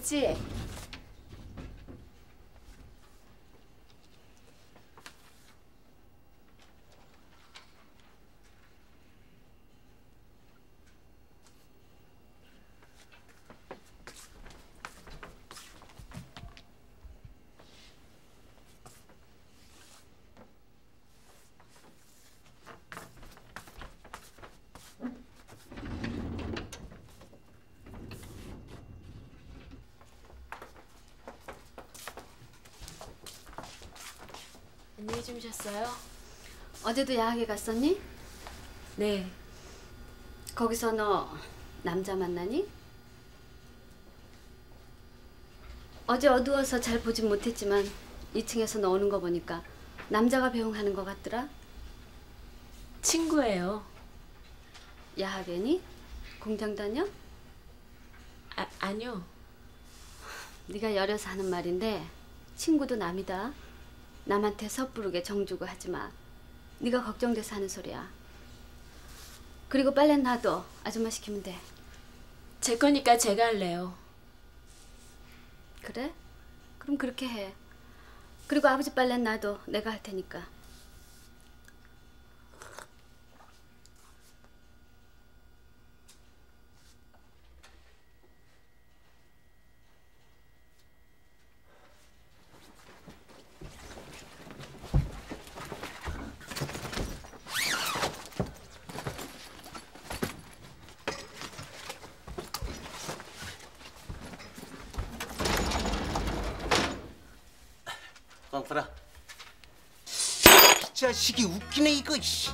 아버지. 안녕히 주무셨어요? 어제도 야학에 갔었니? 네. 거기서 너 남자 만나니? 어제 어두워서 잘 보진 못했지만 2층에서 너 오는 거 보니까 남자가 배웅하는 것 같더라. 친구예요. 야학에니? 공장 다녀? 아, 아니요. 네가 여려서 하는 말인데 친구도 남이다. 남한테 섣부르게 정주고 하지 마. 네가 걱정돼서 하는 소리야. 그리고 빨래 놔둬. 아줌마 시키면 돼. 제 거니까 제가 할래요. 그래? 그럼 그렇게 해. 그리고 아버지 빨래 놔둬. 내가 할 테니까. 깡프라. 이 자식이 웃기네 이거. 씨.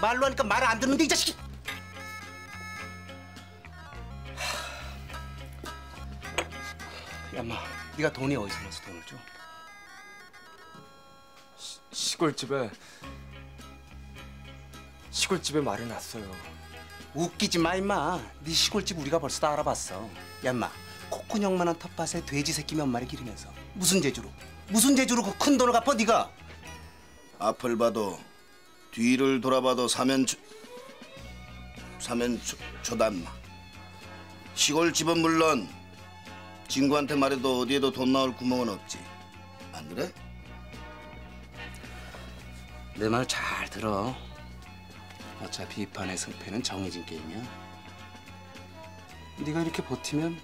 말로 하니까 말안 듣는데 이 자식이. 하... 야마, 네가 돈이 어디서 나서 돈을 줘? 시골집에 시골집에 마련놨어요. 웃기지 마 임마. 네 시골집 우리가 벌써 다 알아봤어. 야마, 콧구녕만한 텃밭에 돼지 새끼 몇 마리 기르면서 무슨 재주로? 무슨 재주로 그 큰 돈을 갚아 네가? 앞을 봐도 뒤를 돌아봐도 사면 초, 사면 초, 초단마 시골집은 물론 친구한테 말해도 어디에도 돈 나올 구멍은 없지 안 그래? 내 말 잘 들어. 어차피 이 판의 승패는 정해진 게임이야. 네가 이렇게 버티면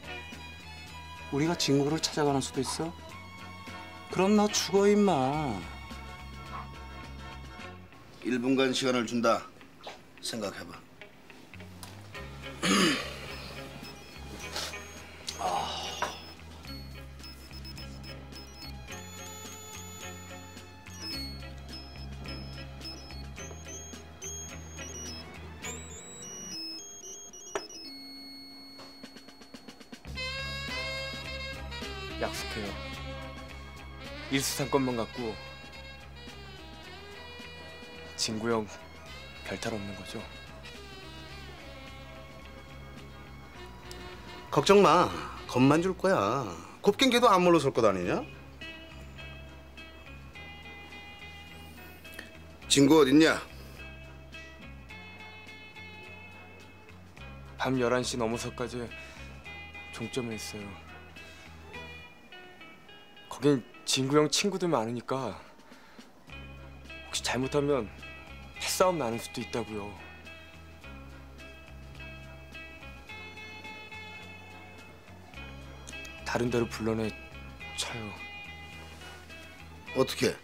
우리가 진구를 찾아가는 수도 있어. 그럼 너 죽어 임마. 1분간 시간을 준다 생각해봐 약속해요. 일수상권만 갖고 진구 형 별탈 없는 거죠? 걱정 마. 겁만 줄 거야. 곱갱개도 안 물러 설 거 아니냐? 친구 어딨냐? 밤 11시 넘어서까지 종점에 있어요. 거긴 진구 형 친구들 많으니까 혹시 잘못하면 패싸움 나는 수도 있다고요. 다른 데로 불러내 쳐요. 어떻게?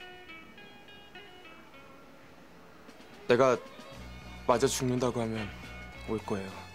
내가 맞아 죽는다고 하면 올 거예요.